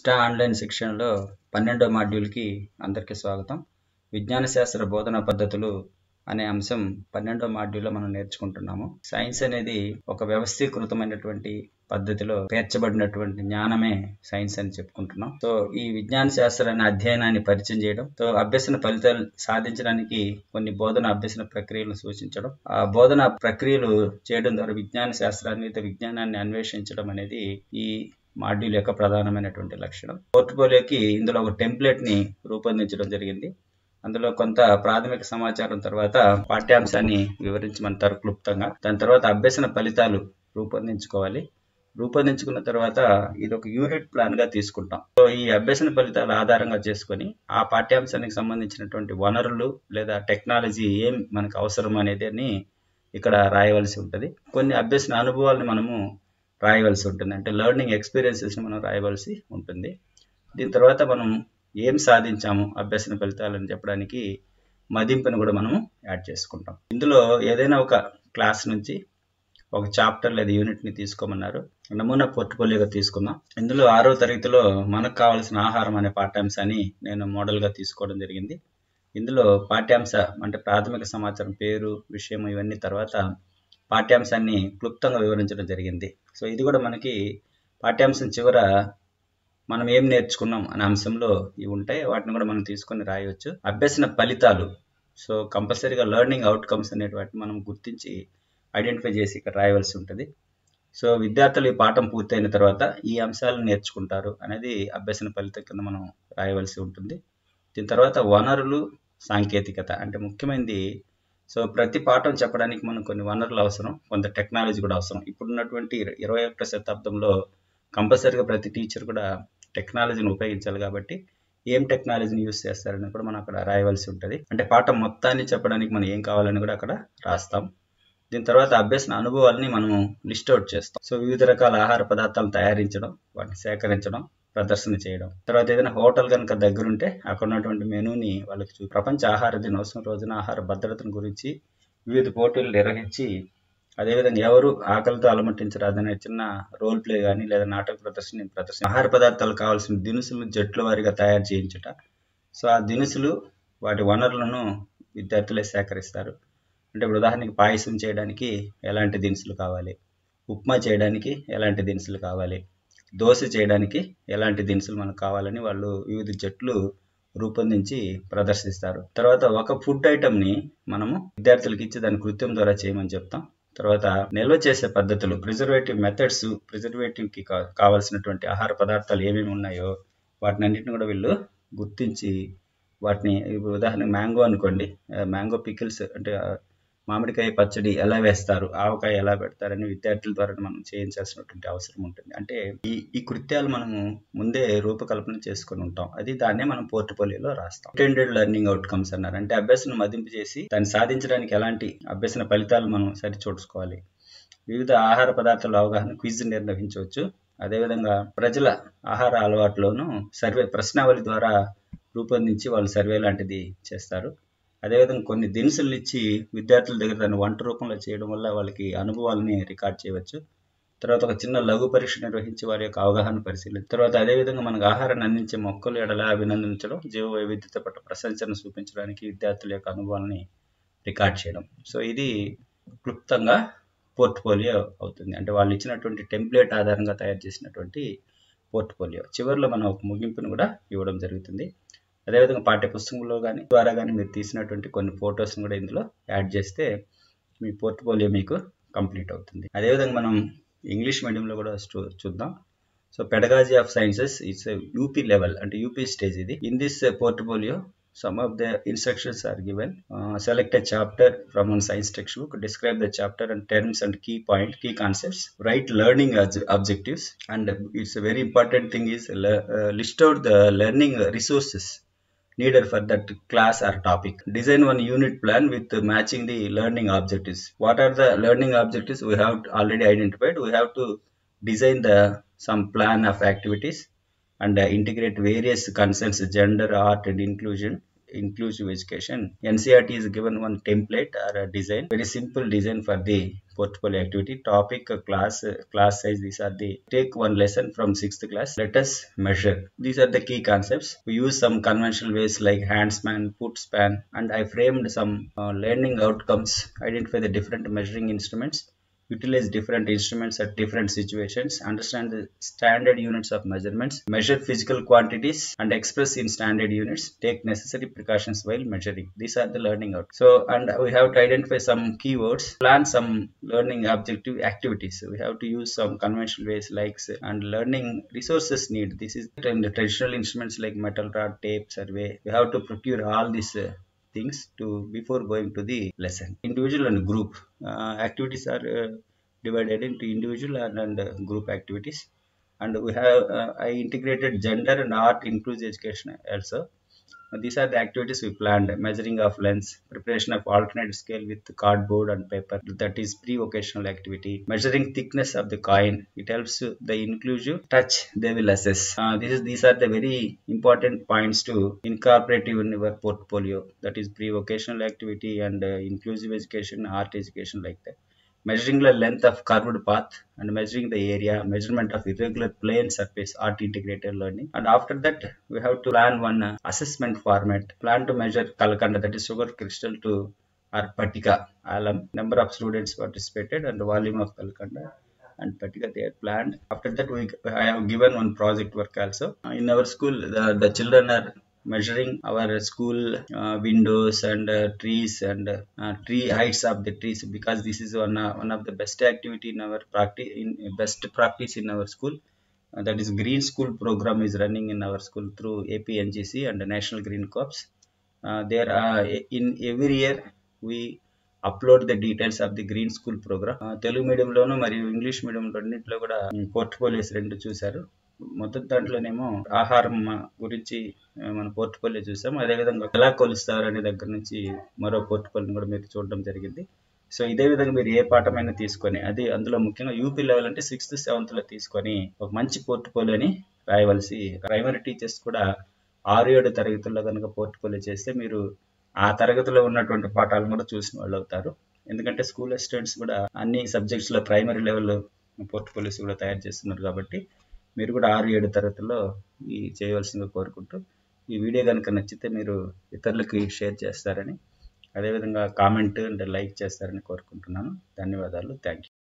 స్టా ఆన్లైన్ శిక్షణలో పన్నెండో మాడ్యూల్కి అందరికీ స్వాగతం. విజ్ఞాన శాస్త్ర బోధన పద్ధతులు అనే అంశం పన్నెండో మాడ్యూల్లో మనం నేర్చుకుంటున్నాము. సైన్స్ అనేది ఒక వ్యవస్థీకృతమైనటువంటి పద్ధతిలో పేర్చబడినటువంటి జ్ఞానమే సైన్స్ అని చెప్పుకుంటున్నాం. సో ఈ విజ్ఞాన శాస్త్రాన్ని అధ్యయనాన్ని పరిచయం చేయడం సో అభ్యసన ఫలితాలు సాధించడానికి కొన్ని బోధన అభ్యసన ప్రక్రియలను సూచించడం ఆ బోధన ప్రక్రియలు చేయడం ద్వారా విజ్ఞాన శాస్త్రాన్ని విజ్ఞానాన్ని అన్వేషించడం అనేది ఈ మాడ్యూల్ యొక్క ప్రధానమైనటువంటి లక్షణం. పోర్ట్ఫోలియోకి ఇందులో ఒక టెంప్లెట్ని రూపొందించడం జరిగింది. అందులో కొంత ప్రాథమిక సమాచారం తర్వాత పాఠ్యాంశాన్ని వివరించమంటారు క్లుప్తంగా. దాని తర్వాత అభ్యసన ఫలితాలు రూపొందించుకోవాలి. రూపొందించుకున్న తర్వాత ఇది ఒక యూనిట్ ప్లాన్గా తీసుకుంటాం. సో ఈ అభ్యసన ఫలితాల ఆధారంగా చేసుకొని ఆ పాఠ్యాంశానికి సంబంధించినటువంటి వనరులు లేదా టెక్నాలజీ ఏం మనకు అవసరం అనేది ఇక్కడ రాయవలసి ఉంటుంది. కొన్ని అభ్యసన అనుభవాలను మనము రాయవలసి ఉంటుంది. అంటే లెర్నింగ్ ఎక్స్పీరియన్సెస్ని మనం రాయవలసి ఉంటుంది. దీని తర్వాత మనం ఏం సాధించాము అభ్యసన ఫలితాలని చెప్పడానికి మదింపును కూడా మనము యాడ్ చేసుకుంటాం. ఇందులో ఏదైనా ఒక క్లాస్ నుంచి ఒక చాప్టర్ లేదా యూనిట్ని తీసుకోమన్నారు. నమూనా పోర్ట్ఫోలియోగా తీసుకుందాం. ఇందులో ఆరో తరగతిలో మనకు కావాల్సిన ఆహారం అనే పాఠ్యాంశాన్ని నేను మోడల్గా తీసుకోవడం జరిగింది. ఇందులో పాఠ్యాంశ అంటే ప్రాథమిక సమాచారం పేరు విషయం ఇవన్నీ తర్వాత పాఠ్యాంశాన్ని క్లుప్తంగా వివరించడం జరిగింది. సో ఇది కూడా మనకి పాఠ్యాంశం చివర మనం ఏం నేర్చుకున్నాం అనే అంశంలో ఇవి ఉంటాయి. వాటిని కూడా మనం తీసుకొని రాయవచ్చు అభ్యసన ఫలితాలు. సో కంపల్సరీగా లెర్నింగ్ అవుట్కమ్స్ అనేటువంటి మనం గుర్తించి ఐడెంటిఫై చేసి ఇక్కడ రాయవలసి ఉంటుంది. సో విద్యార్థులు ఈ పాఠం పూర్తయిన తర్వాత ఈ అంశాలను నేర్చుకుంటారు అనేది అభ్యసన ఫలితం కింద మనం రాయవలసి ఉంటుంది. దీని తర్వాత వనరులు సాంకేతికత. అంటే ముఖ్యమైనది సో ప్రతి పాఠం చెప్పడానికి మనం కొన్ని వనరులు అవసరం కొంత టెక్నాలజీ కూడా అవసరం. ఇప్పుడున్నటువంటి ఇరవై ఒకటో శతాబ్దంలో కంపల్సరీగా ప్రతి టీచర్ కూడా టెక్నాలజీని ఉపయోగించాలి కాబట్టి ఏం టెక్నాలజీని యూస్ చేస్తారని కూడా మనం అక్కడ రాయవలసి ఉంటుంది. అంటే పాఠం మొత్తాన్ని చెప్పడానికి మనం ఏం కావాలని కూడా అక్కడ రాస్తాం. దీని తర్వాత అభ్యసన అనుభవాలని మనం లిస్ట్ అవుట్ చేస్తాం. సో వివిధ రకాల ఆహార పదార్థాలను తయారించడం వాటిని సేకరించడం ప్రదర్శన చేయడం. తర్వాత ఏదైనా హోటల్ కనుక దగ్గరుంటే అక్కడ ఉన్నటువంటి మెనూని వాళ్ళకి చూ ప్రపంచ ఆహార దినోత్సవం రోజున ఆహార భద్రతను గురించి వివిధ పోటీలు నిర్వహించి అదేవిధంగా ఎవరు ఆకలితో అలమటించరాదనే చిన్న రోల్ ప్లే కానీ లేదా నాటక ప్రదర్శన ప్రదర్శన ఆహార పదార్థాలు కావాల్సిన దినుసులు జట్ల వారిగా తయారు చేయించుట. సో ఆ దినుసులు వాటి వనరులను విద్యార్థులే సేకరిస్తారు. అంటే ఇప్పుడు ఉదాహరణకి పాయసం చేయడానికి ఎలాంటి దినుసులు కావాలి? ఉప్మా చేయడానికి ఎలాంటి దినుసులు కావాలి? దోశ చేయడానికి ఎలాంటి దినుసులు మనకు కావాలని వాళ్ళు వివిధ జట్లు రూపొందించి ప్రదర్శిస్తారు. తర్వాత ఒక ఫుడ్ ఐటమ్ని మనము విద్యార్థులకు ఇచ్చి దాని కృత్యం ద్వారా చేయమని చెప్తాం. తర్వాత నిల్వ చేసే పద్ధతులు ప్రిజర్వేటివ్ మెథడ్స్ ప్రిజర్వేటివ్కి కావాల్సినటువంటి ఆహార పదార్థాలు ఏమేమి ఉన్నాయో వాటిని అన్నింటిని కూడా వీళ్ళు గుర్తించి వాటిని ఇప్పుడు ఉదాహరణ మ్యాంగో అనుకోండి మ్యాంగో పికిల్స్ అంటే మామిడికాయ పచ్చడి ఎలా వేస్తారు ఆవకాయ ఎలా పెడతారని విద్యార్థుల ద్వారా మనం చేయించాల్సినటువంటి అవసరం ఉంటుంది. అంటే ఈ ఈ కృత్యాలు మనము ముందే రూపకల్పన చేసుకుని ఉంటాం. అది దాన్నే మనం పోర్ట్ఫోలియోలో రాస్తాం. అటెండెడ్ లెర్నింగ్ అవుట్కమ్స్ అన్నారు. అంటే అభ్యసన మదింపు చేసి దాన్ని సాధించడానికి ఎలాంటి అభ్యసన ఫలితాలు మనం సరిచూసుకోవాలి వివిధ ఆహార పదార్థాల అవగాహన క్విజ్ నిర్వహించవచ్చు అదేవిధంగా ప్రజల ఆహార అలవాట్లోనూ సర్వే ప్రశ్నావళి ద్వారా రూపొందించి వాళ్ళు సర్వే లాంటిది చేస్తారు. అదేవిధంగా కొన్ని దినుసులు ఇచ్చి విద్యార్థుల దగ్గర దాన్ని వంట రూపంలో చేయడం వల్ల వాళ్ళకి అనుభవాలని రికార్డ్ చేయవచ్చు. తర్వాత ఒక చిన్న లఘు పరీక్ష నిర్వహించి వారి యొక్క అవగాహన పరిశీలి తర్వాత అదేవిధంగా మనకు ఆహారాన్ని అందించే మొక్కలు ఎడలా అభినందించడం జీవ వైవిధ్యత పట్ల ప్రశంసను చూపించడానికి విద్యార్థుల యొక్క అనుభవాలని రికార్డ్ చేయడం. సో ఇది క్లుప్తంగా పోర్ట్ఫోలియో అవుతుంది. అంటే వాళ్ళు ఇచ్చినటువంటి టెంప్లెట్ ఆధారంగా తయారు చేసినటువంటి పోర్ట్ఫోలియో. చివరిలో మనం ఒక ముగింపును కూడా ఇవ్వడం జరుగుతుంది. అదేవిధంగా పాఠ్యపుస్తకంలో కానీ ద్వారా కానీ మీరు తీసినటువంటి కొన్ని ఫొటోస్ని కూడా ఇందులో యాడ్ చేస్తే మీ పోర్ట్ఫోలియో మీకు కంప్లీట్ అవుతుంది. అదేవిధంగా మనం ఇంగ్లీష్ మీడియంలో కూడా చూద్దాం. So pedagogy of sciences it's UP level అంటే యూపీ స్టేజ్ ఇది. In this portfolio some of the instructions are given select a chapter from an science text book describe the chapter and terms and key point key concepts write learning objectives and it's very important thing is list out the learning resources needed for that class or topic. Design one unit plan with matching the learning objectives. What are the learning objectives we have already identified? We have to design the some plan of activities and uh, integrate various concerns, gender, art and inclusion inclusive education. NCRT is given one template or a design, very simple design for the portfolio activity. Topic, class, class size. These are the take one lesson from sixth class. Let us measure. These are the key concepts. We use some conventional ways like hand span, foot span, and I framed some uh, learning outcomes. Identify the different measuring instruments utilize different instruments at different situations, understand the standard units of measurements, measure physical quantities and express in standard units, take necessary precautions while measuring. These are the learning out. So, and we have to identify some keywords, plan some learning objective activities. So we have to use some conventional ways like and learning resources need. This is in the traditional instruments like metal rod, tape, survey. We have to procure all these uh, things to before going to the lesson. Individual and group uh, activities are uh, divided into individual and, and uh, group activities. And we have i integrated gender and art inclusive education also these are the activities we planned. Measuring of lens preparation of alternate scale with cardboard and paper. That is pre-vocational activity. Measuring thickness of the coin. It helps the inclusive touch. They will assess. Uh, this is these are the very important points to incorporate in your portfolio. That is pre-vocational activity and uh, inclusive education art education like that measuring the length of curved path and measuring the area, measurement of irregular plane surface, art integrated learning. And after that, we have to plan one uh, assessment format. Plan to measure Kalkanda, that is sugar crystal to or Patika alum. Number of students participated and the volume of Kalkanda and Patika they are planned. After that, we I have given one project work also. In our school, the, the children are measuring our school uh, windows and uh, trees and uh, tree heights of the trees because this is one, one of the best activity in our practice in best practice in our school that is green school program is running in our school through APNGC and the National Green Corps. Uh, there are in every year we upload the details of the green school programme Telugu మీడియంలోను మరియు English medium రెండింటిలో కూడా portfolios రెండు చూశారు మొదటి దాంట్లోనేమో ఆహారం గురించి మన portfolio చూసాం. అదేవిధంగా ఎలా కొలుస్తారు అనే దగ్గర నుంచి మరో పోర్ట్ఫోలియో కూడా మీరు చూడడం జరిగింది. సో ఇదే విధంగా మీరు ఏ పాఠమైనా తీసుకొని అది అందులో ముఖ్యంగా యూపీ లెవెల్ అంటే సిక్స్త్ సెవెంత్లో తీసుకొని ఒక మంచి పోర్ట్ఫోలియోని రాయవలసి ప్రైమరీ టీచర్స్ కూడా ఆరు ఏడు తరగతుల్లో కనుక పోర్ట్ఫోలియో చేస్తే మీరు ఆ తరగతిలో ఉన్నటువంటి పాఠాలను కూడా చూసిన వాళ్ళు అవుతారు. ఎందుకంటే స్కూల్ స్టూడెంట్స్ కూడా అన్ని సబ్జెక్ట్స్లో ప్రైమరీ లెవెల్ పోర్ట్ఫోలియోస్ కూడా తయారు చేస్తున్నారు కాబట్టి మీరు కూడా ఆరు ఏడు తరగతుల్లో ఈ చేయవలసిందిగా కోరుకుంటూ ఈ వీడియో కనుక నచ్చితే మీరు ఇతరులకి షేర్ చేస్తారని అదేవిధంగా కామెంట్ అంటే లైక్ చేస్తారని కోరుకుంటున్నాను. ధన్యవాదాలు. Thank you.